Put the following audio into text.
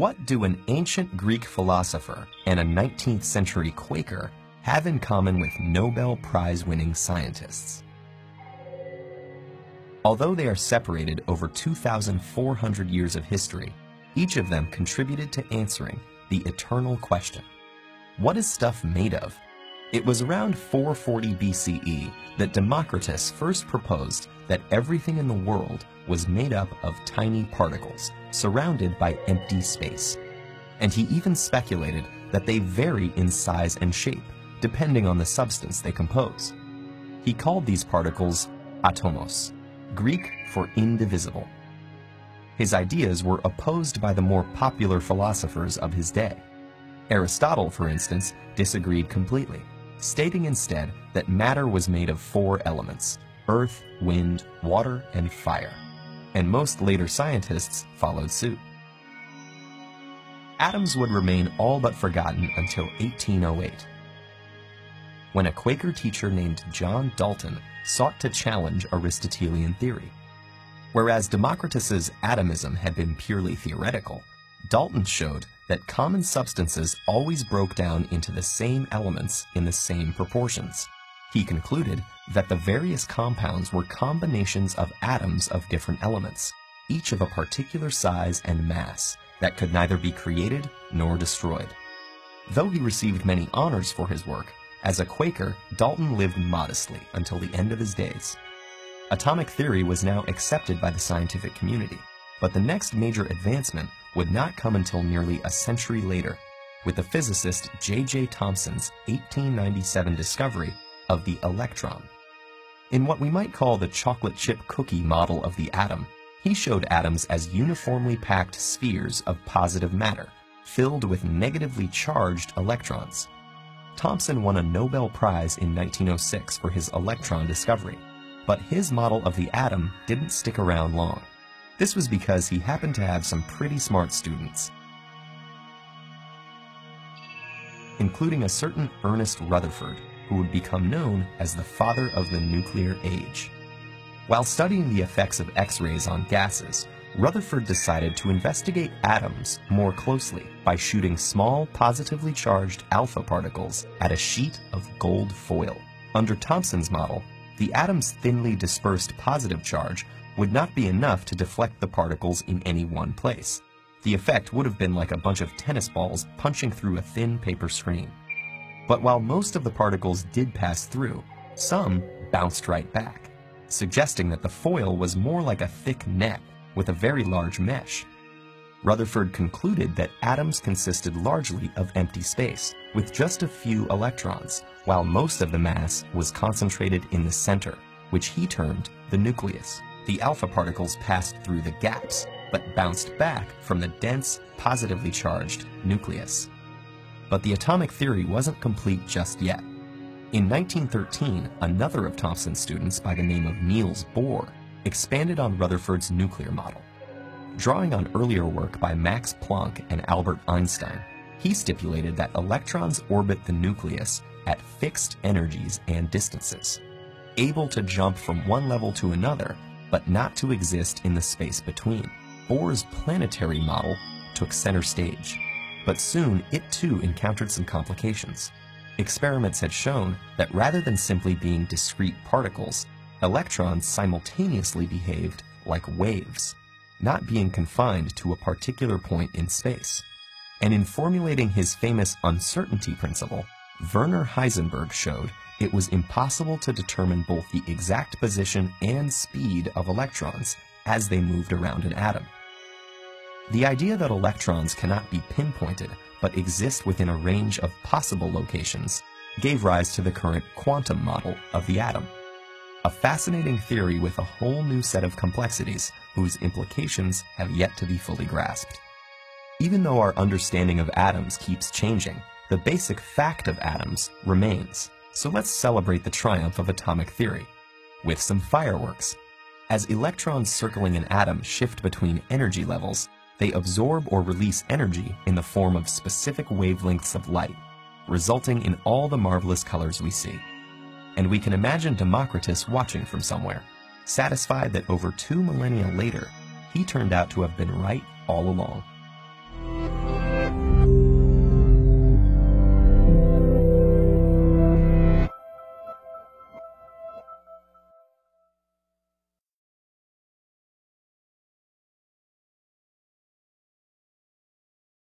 What do an ancient Greek philosopher and a 19th century Quaker have in common with Nobel Prize winning scientists? Although they are separated over 2,400 years of history, each of them contributed to answering the eternal question What is stuff made of? It was around 440 BCE that Democritus first proposed that everything in the world was made up of tiny particles surrounded by empty space. And he even speculated that they vary in size and shape depending on the substance they compose. He called these particles atomos, Greek for indivisible. His ideas were opposed by the more popular philosophers of his day. Aristotle, for instance, disagreed completely, stating instead that matter was made of four elements earth, wind, water, and fire. And most later scientists followed suit. Atoms would remain all but forgotten until 1808, when a Quaker teacher named John Dalton sought to challenge Aristotelian theory. Whereas Democritus's atomism had been purely theoretical, Dalton showed that common substances always broke down into the same elements in the same proportions. He concluded that the various compounds were combinations of atoms of different elements, each of a particular size and mass, that could neither be created nor destroyed. Though he received many honors for his work, as a Quaker, Dalton lived modestly until the end of his days. Atomic theory was now accepted by the scientific community, but the next major advancement would not come until nearly a century later, with the physicist J.J. Thomson's 1897 discovery of the electron. In what we might call the chocolate chip cookie model of the atom, he showed atoms as uniformly packed spheres of positive matter, filled with negatively charged electrons. Thomson won a Nobel Prize in 1906 for his electron discovery, but his model of the atom didn't stick around long. This was because he happened to have some pretty smart students, including a certain Ernest Rutherford, who would become known as the father of the nuclear age. While studying the effects of X-rays on gases, Rutherford decided to investigate atoms more closely by shooting small positively charged alpha particles at a sheet of gold foil. Under Thomson's model, the atom's thinly dispersed positive charge would not be enough to deflect the particles in any one place. The effect would have been like a bunch of tennis balls punching through a thin paper screen. But while most of the particles did pass through, some bounced right back, suggesting that the foil was more like a thick net with a very large mesh. Rutherford concluded that atoms consisted largely of empty space, with just a few electrons, while most of the mass was concentrated in the center, which he termed the nucleus. The alpha particles passed through the gaps, but bounced back from the dense, positively charged nucleus. But the atomic theory wasn't complete just yet. In 1913, another of Thomson's students by the name of Niels Bohr expanded on Rutherford's nuclear model. Drawing on earlier work by Max Planck and Albert Einstein, he stipulated that electrons orbit the nucleus at fixed energies and distances, able to jump from one level to another, but not to exist in the space between. Bohr's planetary model took center stage, but soon it too encountered some complications. Experiments had shown that rather than simply being discrete particles, electrons simultaneously behaved like waves, not being confined to a particular point in space. And in formulating his famous uncertainty principle, Werner Heisenberg showed it was impossible to determine both the exact position and speed of electrons as they moved around an atom. The idea that electrons cannot be pinpointed but exist within a range of possible locations gave rise to the current quantum model of the atom. A fascinating theory with a whole new set of complexities whose implications have yet to be fully grasped. Even though our understanding of atoms keeps changing, the basic fact of atoms remains. So let's celebrate the triumph of atomic theory with some fireworks. As electrons circling an atom shift between energy levels, they absorb or release energy in the form of specific wavelengths of light, resulting in all the marvelous colors we see and we can imagine Democritus watching from somewhere, satisfied that over two millennia later, he turned out to have been right all along.